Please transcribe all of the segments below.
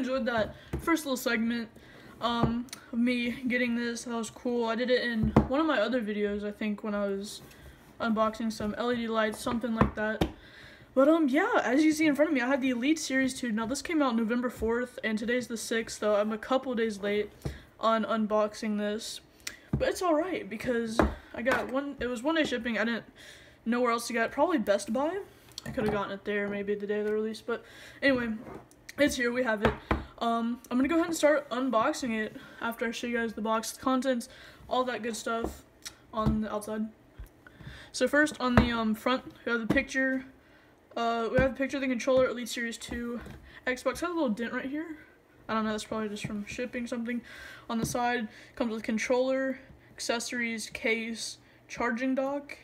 enjoyed that first little segment um, of me getting this. That was cool. I did it in one of my other videos, I think, when I was unboxing some LED lights, something like that. But, um, yeah, as you see in front of me, I have the Elite Series 2. Now, this came out November 4th, and today's the 6th, though I'm a couple days late on unboxing this. But it's alright, because I got one, it was one day shipping. I didn't know where else to get it. Probably Best Buy. I could have gotten it there maybe the day of the release. But anyway, it's here. We have it. Um, I'm to go ahead and start unboxing it after I show you guys the box, the contents, all that good stuff on the outside. So first, on the um, front, we have the picture. Uh, we have the picture of the controller, Elite Series 2. Xbox has a little dent right here. I don't know, that's probably just from shipping something. On the side, comes with controller, accessories, case, charging dock,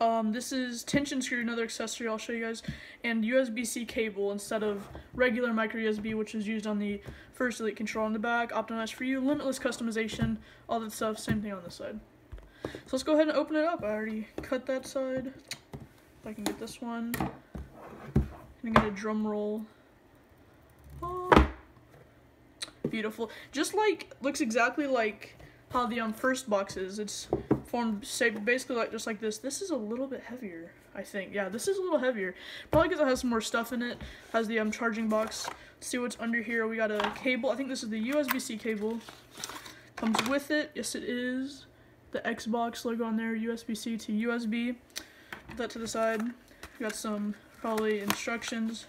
um, this is tension screw, another accessory I'll show you guys, and USB-C cable instead of regular micro USB, which is used on the first Elite controller on the back, optimized for you, limitless customization, all that stuff, same thing on this side. So let's go ahead and open it up. I already cut that side. If I can get this one. I'm gonna get a drum roll. Oh, beautiful. Just like, looks exactly like how the um, first box is. It's formed shaped basically like just like this. This is a little bit heavier, I think. Yeah, this is a little heavier. Probably because it has some more stuff in it. Has the um charging box. Let's see what's under here. We got a cable. I think this is the USB-C cable. Comes with it. Yes, it is. The Xbox logo on there. USB-C to USB. Put that to the side. We got some probably instructions,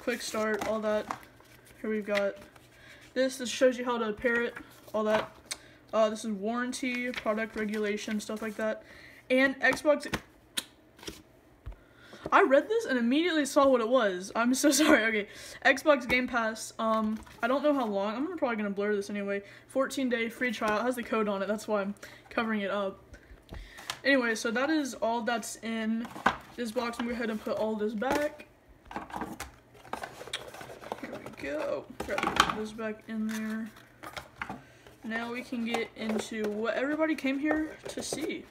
quick start, all that. Here we've got this. This shows you how to pair it, all that uh, this is warranty, product regulation, stuff like that. And Xbox. I read this and immediately saw what it was. I'm so sorry. Okay, Xbox Game Pass. Um, I don't know how long. I'm probably gonna blur this anyway. 14 day free trial. It has the code on it. That's why I'm covering it up. Anyway, so that is all that's in this box. I'm gonna go ahead and put all this back. Here we go. Grab this back in there. Now we can get into what everybody came here to see.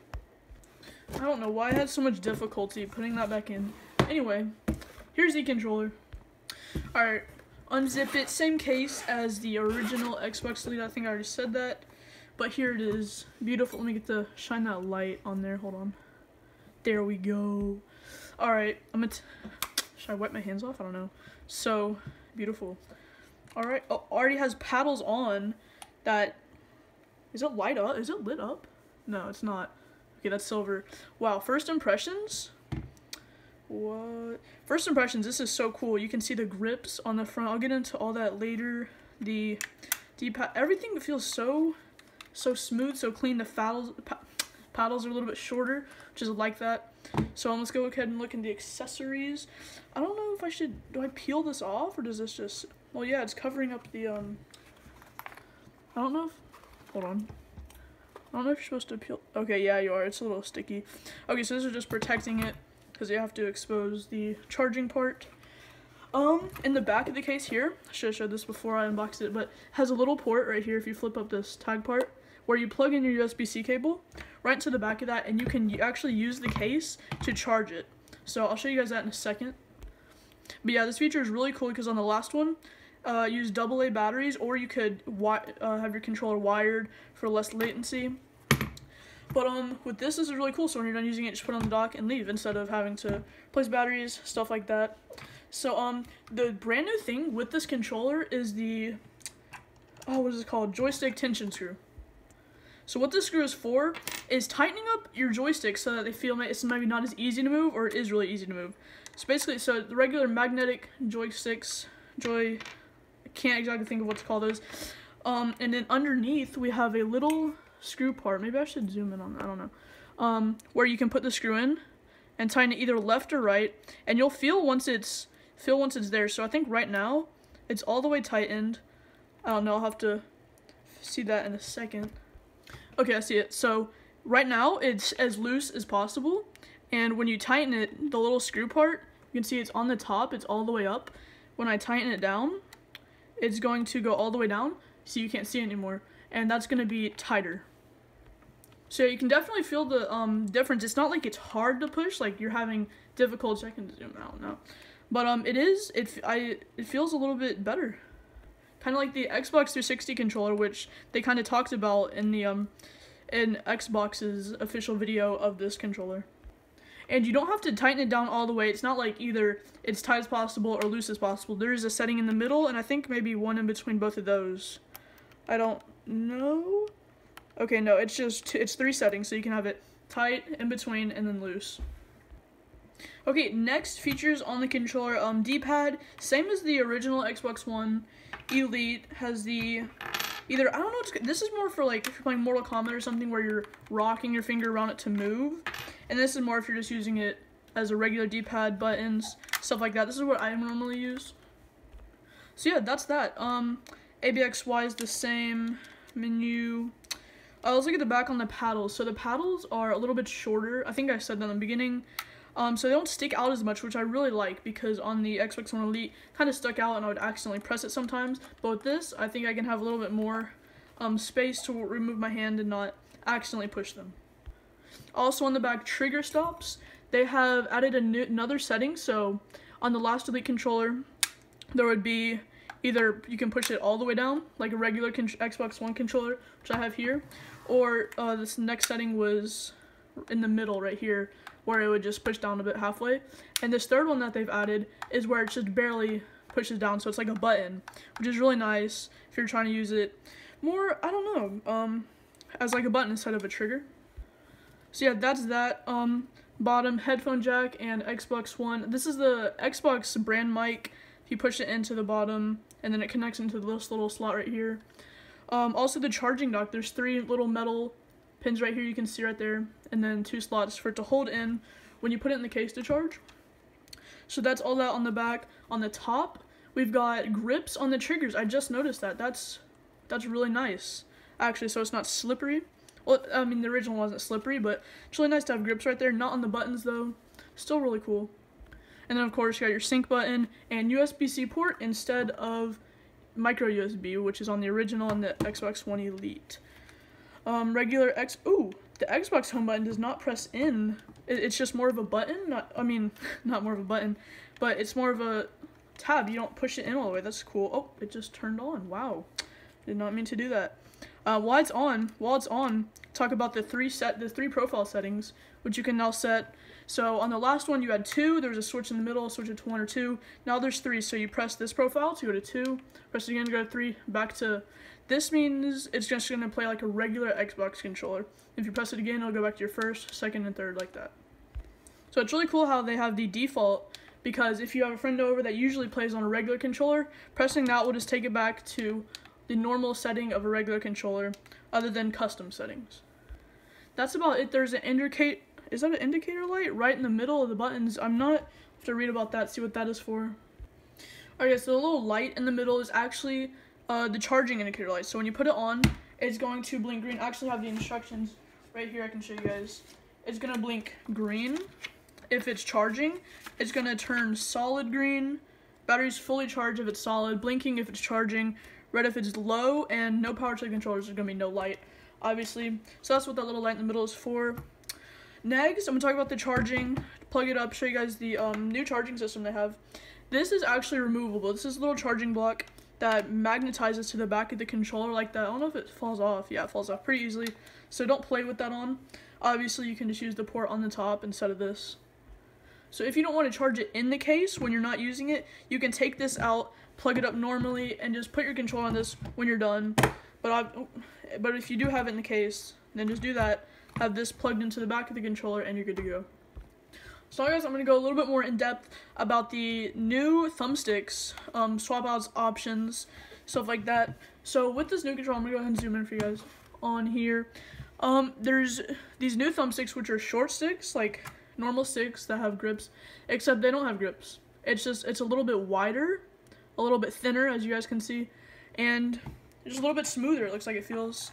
I don't know why I had so much difficulty putting that back in. Anyway, here's the controller. Alright, unzip it. Same case as the original Xbox Elite. I think I already said that. But here it is. Beautiful. Let me get the shine that light on there. Hold on. There we go. Alright, I'm gonna. Should I wipe my hands off? I don't know. So, beautiful. Alright, oh, already has paddles on that is it light up? Is it lit up? No, it's not. Okay, that's silver. Wow, first impressions? What? First impressions, this is so cool. You can see the grips on the front. I'll get into all that later. The D-pad, everything feels so, so smooth, so clean. The paddles, paddles are a little bit shorter, which is like that. So um, let's go ahead and look in the accessories. I don't know if I should, do I peel this off or does this just, well yeah, it's covering up the, um, I don't know if, Hold on. I don't know if you're supposed to peel. Okay, yeah, you are. It's a little sticky. Okay, so this is just protecting it because you have to expose the charging part. Um, in the back of the case here, I should have showed this before I unboxed it, but has a little port right here if you flip up this tag part where you plug in your USB-C cable right to the back of that and you can actually use the case to charge it. So I'll show you guys that in a second. But yeah, this feature is really cool because on the last one, uh, use AA batteries, or you could uh, have your controller wired for less latency. But um, with this, this is really cool. So when you're done using it, just put it on the dock and leave instead of having to place batteries, stuff like that. So um, the brand new thing with this controller is the oh, what is it called? Joystick tension screw. So what this screw is for is tightening up your joystick so that they feel it's maybe not as easy to move or it is really easy to move. So basically, so the regular magnetic joysticks, joy can't exactly think of what to call those. Um, and then underneath we have a little screw part. Maybe I should zoom in on that. I don't know. Um, where you can put the screw in and tighten it either left or right, and you'll feel once it's feel once it's there. So I think right now it's all the way tightened. I don't know. I'll have to see that in a second. Okay, I see it. So right now it's as loose as possible, and when you tighten it, the little screw part, you can see it's on the top. It's all the way up. When I tighten it down, it's going to go all the way down so you can't see anymore and that's going to be tighter. So you can definitely feel the um, difference. It's not like it's hard to push like you're having difficulty. I can zoom out now. But um, it is it I it feels a little bit better, kind of like the Xbox 360 controller, which they kind of talked about in the um, in Xbox's official video of this controller. And you don't have to tighten it down all the way. It's not like either it's tight as possible or loose as possible. There is a setting in the middle, and I think maybe one in between both of those. I don't know. Okay, no, it's just it's three settings, so you can have it tight, in between, and then loose. Okay, next features on the controller, um, D-pad, same as the original Xbox One. Elite has the, either, I don't know, this is more for like, if you're playing Mortal Kombat or something where you're rocking your finger around it to move. And this is more if you're just using it as a regular D-pad, buttons, stuff like that. This is what I normally use. So yeah, that's that. Um, ABXY is the same. Menu. Let's look at the back on the paddles. So the paddles are a little bit shorter. I think I said that in the beginning. Um, so they don't stick out as much, which I really like because on the Xbox One Elite, kind of stuck out and I would accidentally press it sometimes. But with this, I think I can have a little bit more um, space to remove my hand and not accidentally push them. Also on the back, trigger stops. They have added new, another setting. So on the last Elite controller, there would be either you can push it all the way down, like a regular Xbox One controller, which I have here, or uh, this next setting was in the middle right here, where it would just push down a bit halfway. And this third one that they've added is where it just barely pushes down, so it's like a button, which is really nice if you're trying to use it more, I don't know, um, as like a button instead of a trigger. So yeah, that's that. Um, bottom headphone jack and Xbox One. This is the Xbox brand mic. If you push it into the bottom, and then it connects into this little slot right here. Um, also the charging dock, there's three little metal pins right here you can see right there, and then two slots for it to hold in when you put it in the case to charge. So that's all that on the back. On the top, we've got grips on the triggers. I just noticed that. That's that's really nice. Actually, so it's not slippery. Well, I mean, the original wasn't slippery, but it's really nice to have grips right there. Not on the buttons, though. Still really cool. And then, of course, you got your sync button and USB-C port instead of micro USB, which is on the original and the Xbox One Elite. Um, regular X. Ooh, the Xbox home button does not press in. it's just more of a button. Not, I mean, not more of a button, but it's more of a tab. You don't push it in all the way. That's cool. Oh, it just turned on. Wow, did not mean to do that. Uh, while it's on, while it's on, talk about the three set, the three profile settings, which you can now set. So on the last one, you had two. There was a switch in the middle, switch it to one or two. Now there's three. So you press this profile to go to two. Press it again to go to three. Back to. This means it's just going to play like a regular Xbox controller. If you press it again, it'll go back to your first, second, and third like that. So it's really cool how they have the default because if you have a friend over that usually plays on a regular controller, pressing that will just take it back to the normal setting of a regular controller other than custom settings. That's about it. There's an indicate is that an indicator light right in the middle of the buttons? I'm not have to read about that, see what that is for. Alright, so the little light in the middle is actually uh, the charging indicator light. So when you put it on, it's going to blink green. I actually have the instructions right here. I can show you guys. It's going to blink green if it's charging. It's going to turn solid green. Battery's fully charged if it's solid. Blinking if it's charging. Red if it's low. And no power to the controllers. There's going to be no light, obviously. So that's what that little light in the middle is for. Next, I'm to talk about the charging. Plug it up, show you guys the um, new charging system they have. This is actually removable. This is a little charging block that magnetizes to the back of the controller like that. I don't know if it falls off. Yeah, it falls off pretty easily. So don't play with that on. Obviously, you can just use the port on the top instead of this. So if you don't want to charge it in the case when you're not using it, you can take this out, plug it up normally, and just put your controller on this when you're done. But I, but if you do have it in the case, then just do that have this plugged into the back of the controller, and you're good to go. So guys, I'm going to go a little bit more in depth about the new thumbsticks, um, swap outs options, stuff like that. So with this new controller, I'm going to go ahead and zoom in for you guys on here. Um, there's these new thumbsticks, which are short sticks, like normal sticks that have grips, except they don't have grips. It's just, it's a little bit wider, a little bit thinner, as you guys can see, and just a little bit smoother. It looks like it feels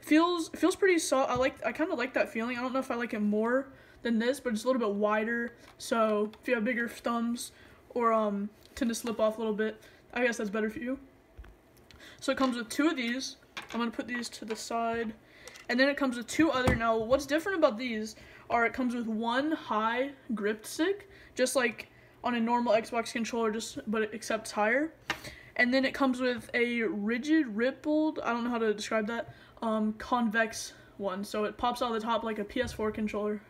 feels feels pretty soft. I like I kind of like that feeling. I don't know if I like it more than this, but it's a little bit wider. So if you have bigger thumbs or um tend to slip off a little bit, I guess that's better for you. So it comes with two of these. I'm gonna put these to the side, and then it comes with two other. Now what's different about these are it comes with one high grip stick, just like on a normal Xbox controller, just but it accepts higher. And then it comes with a rigid, rippled, I don't know how to describe that, um, convex one. So it pops out of the top like a PS4 controller.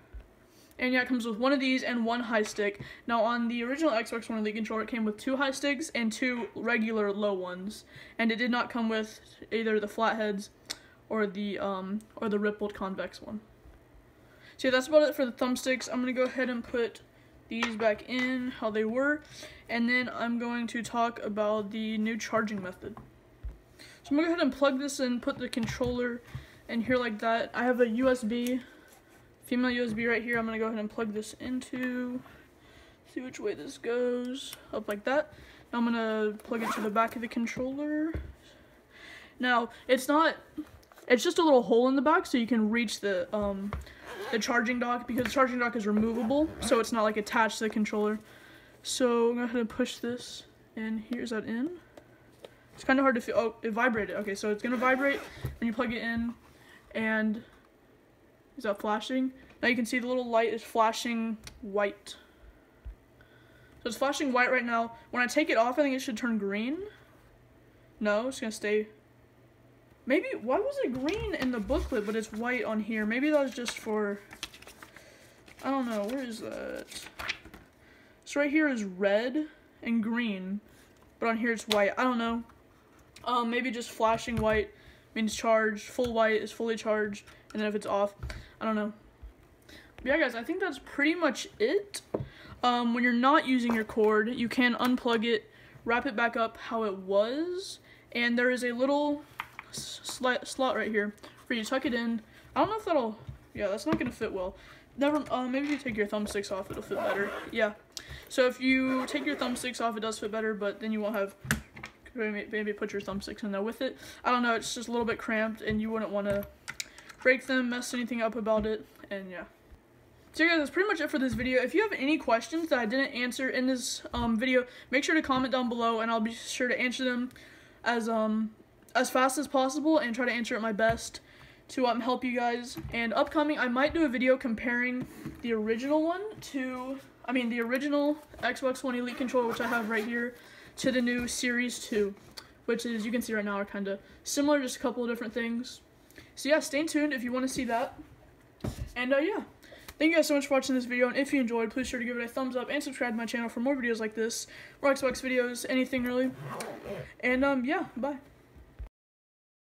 And yeah, it comes with one of these and one high stick. Now on the original Xbox One Elite controller, it came with two high sticks and two regular low ones. And it did not come with either the flatheads or the um or the rippled convex one. So that's about it for the thumbsticks. I'm gonna go ahead and put these back in how they were, and then I'm going to talk about the new charging method. So I'm gonna go ahead and plug this in, put the controller in here like that. I have a USB, female USB right here. I'm gonna go ahead and plug this into, see which way this goes, up like that. Now I'm gonna plug it to the back of the controller. Now, it's not, it's just a little hole in the back so you can reach the, um, the charging dock because the charging dock is removable, so it's not like attached to the controller. So I'm gonna go ahead and push this, and here's that in. It's kind of hard to feel. Oh, it vibrated. Okay, so it's gonna vibrate, when you plug it in, and is that flashing? Now you can see the little light is flashing white. So it's flashing white right now. When I take it off, I think it should turn green. No, it's gonna stay Maybe, why was it green in the booklet, but it's white on here? Maybe that was just for, I don't know, where is that? So right here is red and green, but on here it's white. I don't know. Um, maybe just flashing white means charged, full white is fully charged, and then if it's off, I don't know. But yeah, guys, I think that's pretty much it. Um, when you're not using your cord, you can unplug it, wrap it back up how it was, and there is a little slot, slot right here for you to tuck it in. I don't know if that'll, yeah, that's not to fit well. Never, uh, maybe you take your thumbsticks off, it'll fit better. Yeah. So if you take your thumbsticks off, it does fit better, but then you won't have, maybe put your thumbsticks in there with it. I don't know, it's just a little bit cramped, and you wouldn't want to break them, mess anything up about it, and yeah. So guys, that's pretty much it for this video. If you have any questions that I didn't answer in this um, video, make sure to comment down below, and I'll be sure to answer them as um, as fast as possible and try to answer it my best to um, help you guys. And upcoming, I might do a video comparing the original one to, I mean, the original Xbox One Elite controller, which I have right here, to the new Series 2, which is, you can see right now, are kind of similar, just a couple of different things. So yeah, stay tuned if you want to see that. And uh, yeah, thank you guys so much for watching this video, and if you enjoyed, please sure to give it a thumbs up and subscribe to my channel for more videos like this, more Xbox videos, anything really. And um, yeah, bye.